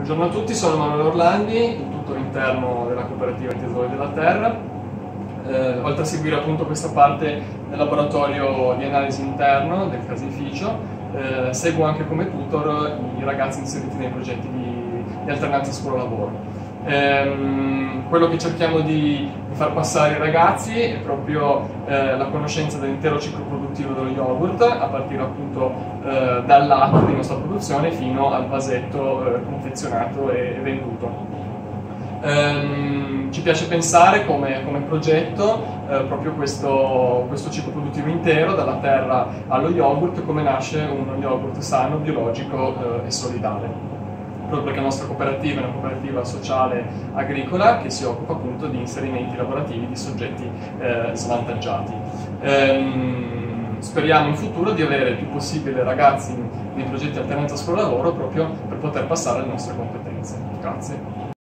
Buongiorno a tutti, sono Emanuele Orlandi, tutto all'interno della cooperativa Tesori della Terra. Eh, oltre a seguire appunto questa parte del laboratorio di analisi interno del caseificio, eh, seguo anche come tutor i ragazzi inseriti nei progetti di, di alternanza scuola-lavoro. Ehm, quello che cerchiamo di, far passare ai ragazzi è proprio eh, la conoscenza dell'intero ciclo produttivo dello yogurt, a partire appunto eh, dal latte di nostra produzione fino al vasetto eh, confezionato e, venduto. Ehm, ci piace pensare come, come progetto eh, proprio questo, questo, ciclo produttivo intero, dalla terra allo yogurt, come nasce uno yogurt sano, biologico eh, e solidale proprio perché la nostra cooperativa è una cooperativa sociale agricola che si occupa appunto di inserimenti lavorativi di soggetti eh, svantaggiati. Ehm, speriamo in futuro di avere il più possibile ragazzi nei progetti alternanza scuola-lavoro proprio per poter passare le nostre competenze. Grazie.